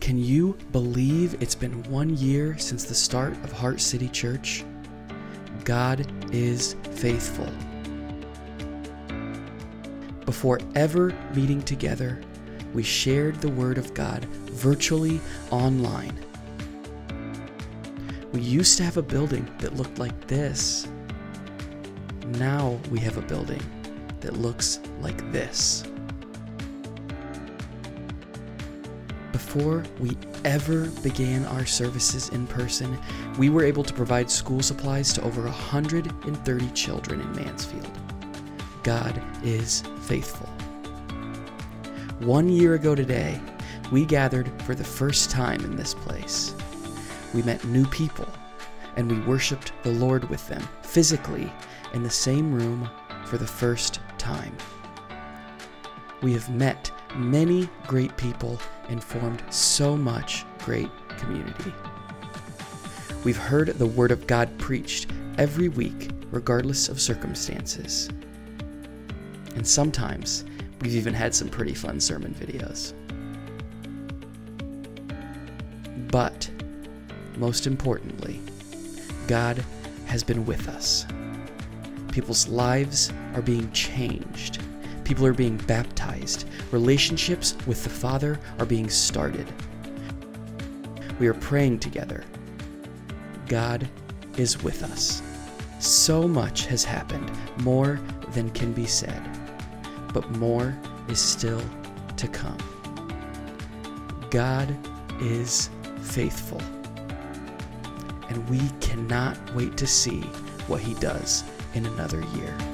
Can you believe it's been one year since the start of Heart City Church? God is faithful. Before ever meeting together, we shared the Word of God virtually online. We used to have a building that looked like this. Now we have a building that looks like this. Before we ever began our services in person, we were able to provide school supplies to over 130 children in Mansfield. God is faithful. One year ago today, we gathered for the first time in this place. We met new people, and we worshiped the Lord with them physically in the same room for the first time. We have met many great people and formed so much great community. We've heard the Word of God preached every week, regardless of circumstances. And sometimes we've even had some pretty fun sermon videos. But most importantly, God has been with us. People's lives are being changed. People are being baptized. Relationships with the Father are being started. We are praying together. God is with us. So much has happened, more than can be said, but more is still to come. God is faithful, and we cannot wait to see what He does in another year.